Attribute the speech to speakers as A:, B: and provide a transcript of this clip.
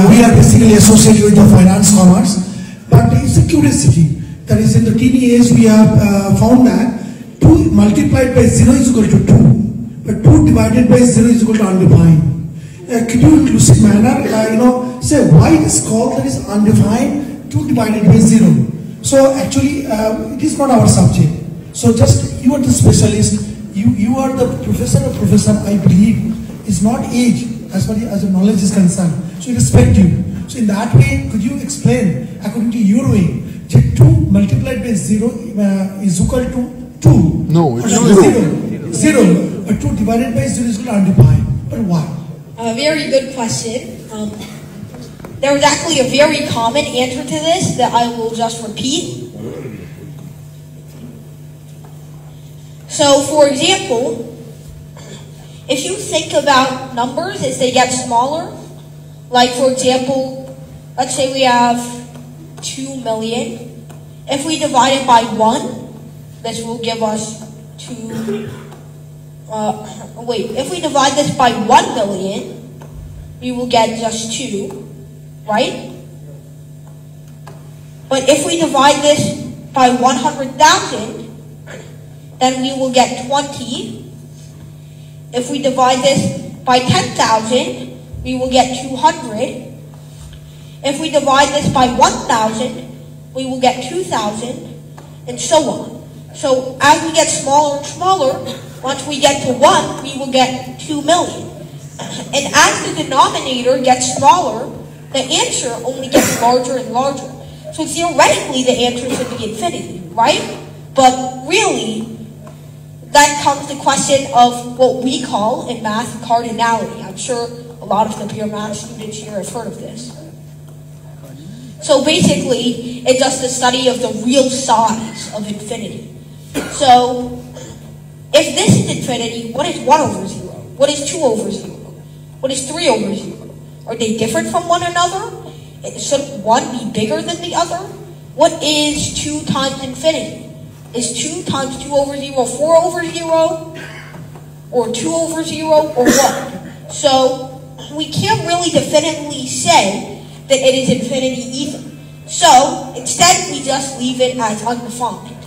A: Uh, we are basically associated with the finance commerce, but it's a curiosity. That is, in the TDAs we have uh, found that 2 multiplied by 0 is equal to 2, but 2 divided by 0 is equal to undefined. Uh, could you in lucid manner, uh, you know, say why it is called that is undefined, 2 divided by 0. So actually, uh, it is not our subject. So just, you are the specialist, you, you are the professor of professor, I believe. It's not age, as far as your knowledge is concerned. So I respect you. So in that way, could you explain, according to your way, that 2 multiplied by 0 uh, is equal to 2?
B: No, it's
A: Or
B: zero.
A: 0. But 2 divided by 0 is equal to undefined. But why?
C: A very good question. Um, there is actually a very common answer to this that I will just repeat. So, for example, if you think about numbers as they get smaller, like for example, let's say we have 2 million. If we divide it by 1, this will give us 2 uh, wait, if we divide this by 1 million, we will get just 2, right? But if we divide this by 100,000, then we will get 20. If we divide this by 10,000, we will get 200. If we divide this by 1,000, we will get 2,000, and so on. So as we get smaller and smaller, once we get to 1, we will get 2 million. And as the denominator gets smaller, the answer only gets larger and larger. So theoretically, the answer should be infinity, right? But really, then comes the question of what we call in math cardinality. I'm sure a lot of the pure math students here have heard of this. So basically, it does the study of the real size of infinity. So, if this is infinity, what is 1 over 0? What is 2 over 0? What is 3 over 0? Are they different from one another? Should one be bigger than the other? What is 2 times infinity? Is 2 times 2 over 0 4 over 0? Or 2 over 0? Or what? So, we can't really definitively say that it is infinity either. So, instead we just leave it as undefined.